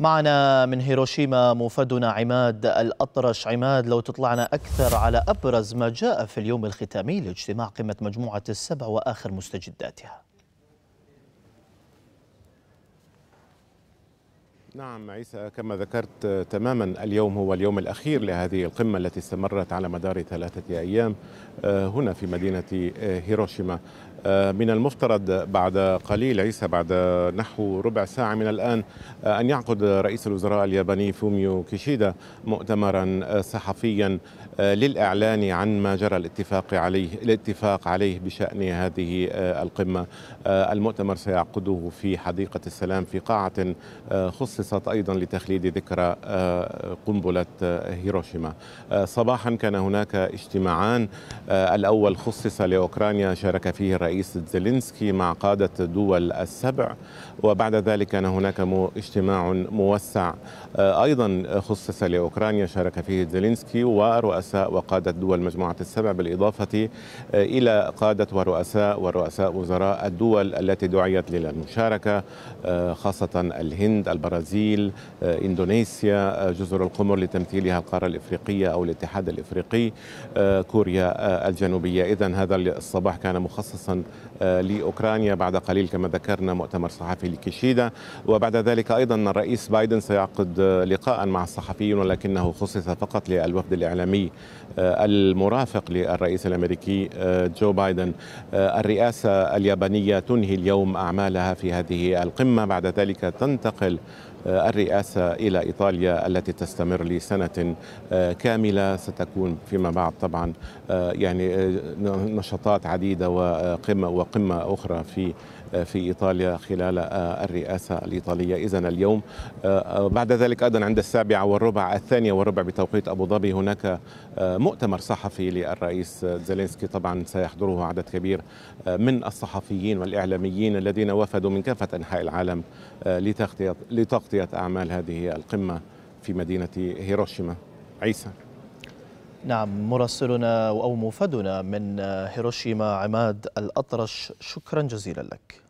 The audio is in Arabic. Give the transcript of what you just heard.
معنا من هيروشيما موفدنا عماد الأطرش. عماد لو تطلعنا أكثر على أبرز ما جاء في اليوم الختامي لاجتماع قمة مجموعة السبع وآخر مستجداتها. نعم عيسى كما ذكرت تماما اليوم هو اليوم الأخير لهذه القمة التي استمرت على مدار ثلاثة أيام هنا في مدينة هيروشيما. من المفترض بعد قليل عيسى بعد نحو ربع ساعة من الآن أن يعقد رئيس الوزراء الياباني فوميو كيشيدا مؤتمرا صحفيا للإعلان عن ما جرى الاتفاق عليه الاتفاق عليه بشأن هذه القمة. المؤتمر سيعقده في حديقة السلام في قاعة خصصت أيضا لتخليد ذكرى قنبلة هيروشيما. صباحا كان هناك اجتماعان. الأول خصص لأوكرانيا شارك فيه الرئيس زيلينسكي مع قادة دول السبع. وبعد ذلك كان هناك اجتماع موسع. أيضا خصص لأوكرانيا شارك فيه زيلينسكي ورؤساء وقادة دول مجموعة السبع بالإضافة إلى قادة ورؤساء ورؤساء وزراء الدول التي دعيت للمشاركة خاصة الهند البرازيل إندونيسيا جزر القمر لتمثيلها القارة الإفريقية أو الاتحاد الإفريقي كوريا الجنوبية. إذا هذا الصباح كان مخصصا لأوكرانيا بعد قليل كما ذكرنا مؤتمر صحفي لكيشيدا. وبعد ذلك أيضا الرئيس بايدن سيعقد لقاء مع الصحفيين ولكنه خصص فقط للوفد الإعلامي المرافق للرئيس الأمريكي جو بايدن. الرئاسة اليابانية تنهي اليوم أعمالها في هذه القمة. بعد ذلك تنتقل الرئاسة إلى إيطاليا التي تستمر لسنة كاملة ستكون فيما بعد طبعا يعني نشاطات عديدة وقمة وقمة أخرى في في إيطاليا خلال الرئاسة الإيطالية. اذا اليوم بعد ذلك أيضا عند السابعة والربع الثانية والربع بتوقيت أبو ظبي هناك مؤتمر صحفي للرئيس زيلينسكي طبعا سيحضره عدد كبير من الصحفيين والإعلاميين الذين وفدوا من كافة أنحاء العالم لتغطية لتغطيه أعمال هذه القمة في مدينة هيروشيما. عيسى. نعم مراسلنا أو موفدنا من هيروشيما عماد الأطرش شكرا جزيلا لك.